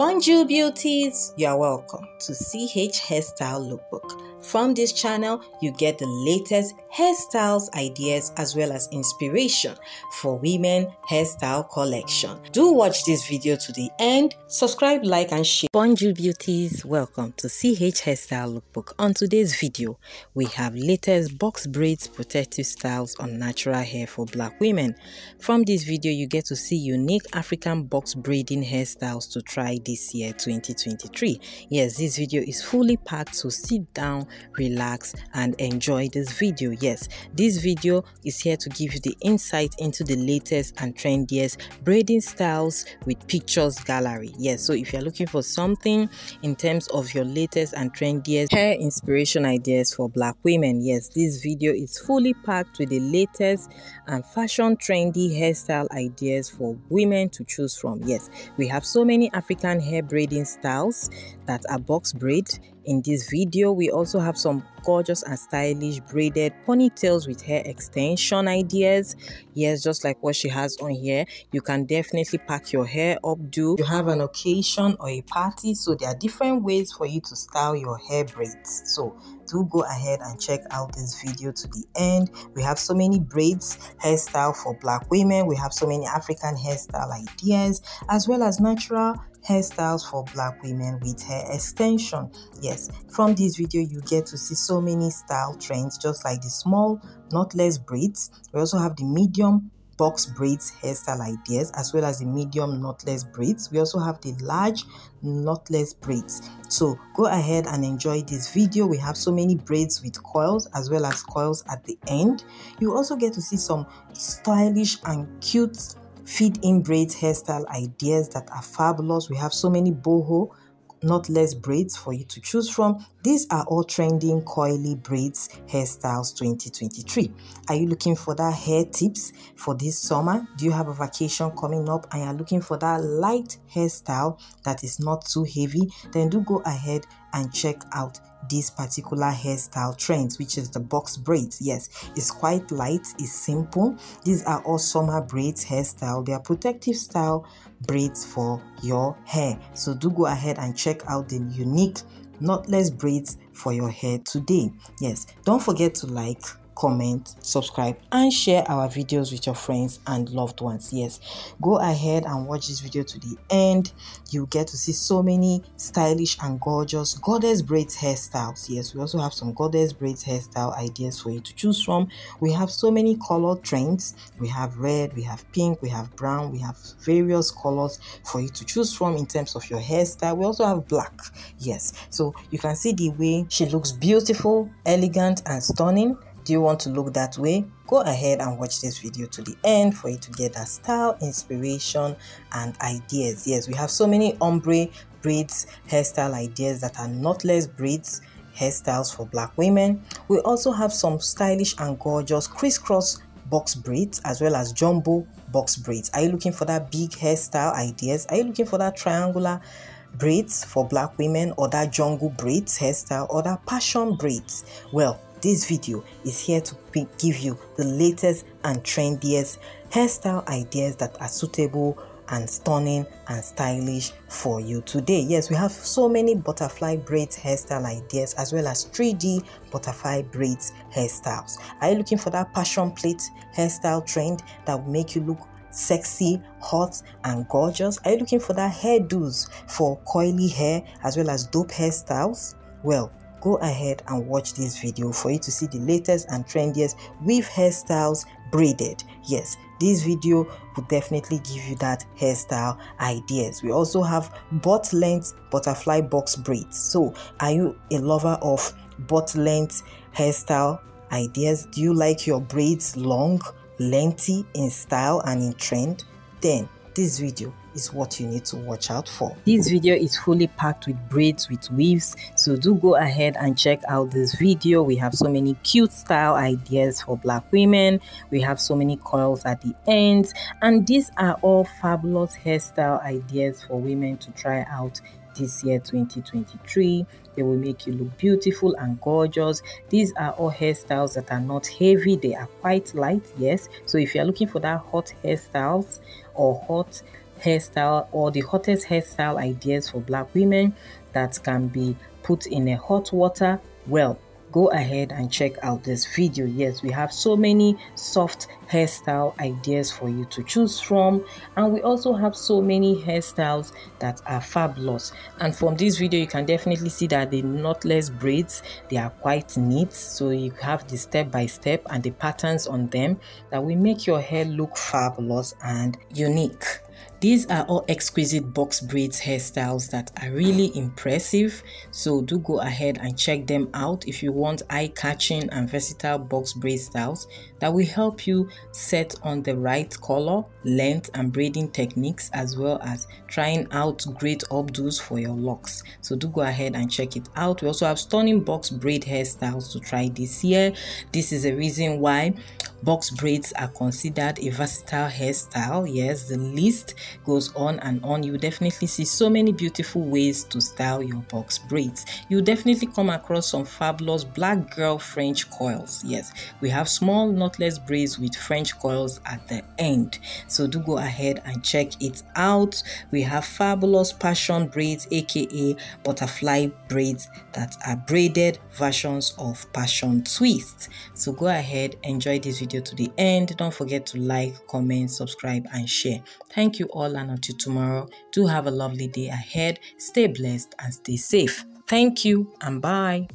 Bonjour beauties, you are welcome to CH Hairstyle Lookbook. From this channel, you get the latest hairstyles, ideas, as well as inspiration for women hairstyle collection. Do watch this video to the end, subscribe, like, and share. Bonjour beauties, welcome to CH Hairstyle Lookbook. On today's video, we have latest box braids protective styles on natural hair for black women. From this video, you get to see unique African box braiding hairstyles to try this year 2023. Yes, this video is fully packed, so sit down, relax, and enjoy this video. Yes, this video is here to give you the insight into the latest and trendiest braiding styles with pictures gallery. Yes, so if you're looking for something in terms of your latest and trendiest hair inspiration ideas for black women, yes, this video is fully packed with the latest and fashion trendy hairstyle ideas for women to choose from. Yes, we have so many African hair braiding styles that are box braid in this video we also have some gorgeous and stylish braided ponytails with hair extension ideas. Yes just like what she has on here you can definitely pack your hair up do you have an occasion or a party? So there are different ways for you to style your hair braids. So do go ahead and check out this video to the end. We have so many braids hairstyle for black women. We have so many african hairstyle ideas as well as natural hairstyles for black women with hair extension. Yes from this video you get to see so many style trends just like the small knotless braids. We also have the medium box braids hairstyle ideas as well as the medium knotless braids. We also have the large knotless braids. So go ahead and enjoy this video. We have so many braids with coils as well as coils at the end. You also get to see some stylish and cute feed in braids hairstyle ideas that are fabulous. We have so many boho knotless braids for you to choose from. These are all trending coily braids hairstyles 2023. Are you looking for that hair tips for this summer? Do you have a vacation coming up and you're looking for that light hairstyle that is not too heavy? Then do go ahead and check out this particular hairstyle trends which is the box braids. Yes it's quite light it's simple. These are all summer braids hairstyle. They are protective style braids for your hair. So do go ahead and check out the unique knotless braids for your hair today. Yes don't forget to like comment, subscribe, and share our videos with your friends and loved ones. Yes, go ahead and watch this video to the end. You get to see so many stylish and gorgeous goddess braids hairstyles. Yes, we also have some goddess braids hairstyle ideas for you to choose from. We have so many color trends. We have red, we have pink, we have brown, we have various colors for you to choose from in terms of your hairstyle. We also have black. Yes, so you can see the way she looks beautiful, elegant, and stunning do you want to look that way? Go ahead and watch this video to the end for you to get that style, inspiration, and ideas. Yes, we have so many ombre braids, hairstyle ideas that are knotless braids, hairstyles for black women. We also have some stylish and gorgeous crisscross box braids as well as jumbo box braids. Are you looking for that big hairstyle ideas? Are you looking for that triangular braids for black women or that jungle braids hairstyle or that passion braids? Well, this video is here to give you the latest and trendiest hairstyle ideas that are suitable and stunning and stylish for you today. Yes, we have so many butterfly braids hairstyle ideas as well as 3D butterfly braids hairstyles. Are you looking for that passion plait hairstyle trend that will make you look sexy, hot, and gorgeous? Are you looking for that hairdos for coily hair as well as dope hairstyles? Well, go ahead and watch this video for you to see the latest and trendiest weave hairstyles braided. Yes this video will definitely give you that hairstyle ideas. We also have butt length butterfly box braids. So are you a lover of butt length hairstyle ideas? Do you like your braids long lengthy in style and in trend? Then this video is what you need to watch out for. This video is fully packed with braids with weaves so do go ahead and check out this video. We have so many cute style ideas for black women. We have so many coils at the ends and these are all fabulous hairstyle ideas for women to try out this year 2023 they will make you look beautiful and gorgeous. These are all hairstyles that are not heavy. They are quite light yes. So if you're looking for that hot hairstyles or hot hairstyle or the hottest hairstyle ideas for black women that can be put in a hot water well go ahead and check out this video. Yes we have so many soft hairstyle ideas for you to choose from and we also have so many hairstyles that are fabulous. And from this video you can definitely see that the knotless braids they are quite neat. So you have the step by step and the patterns on them that will make your hair look fabulous and unique these are all exquisite box braids hairstyles that are really impressive. So do go ahead and check them out if you want eye-catching and versatile box braid styles that will help you set on the right color, length and braiding techniques as well as trying out great updos for your locks. So do go ahead and check it out. We also have stunning box braid hairstyles to try this year. This is a reason why box braids are considered a versatile hairstyle. Yes, the list goes on and on. You definitely see so many beautiful ways to style your box braids. You definitely come across some fabulous black girl French coils. Yes, we have small knotless braids with French coils at the end. So do go ahead and check it out. We have fabulous passion braids aka butterfly braids that are braided versions of passion twist. So go ahead, enjoy this video to the end. Don't forget to like, comment, subscribe and share. Thank you all and until tomorrow, do have a lovely day ahead. Stay blessed and stay safe. Thank you and bye.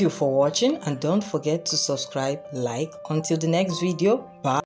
Thank you for watching and don't forget to subscribe, like. Until the next video, bye.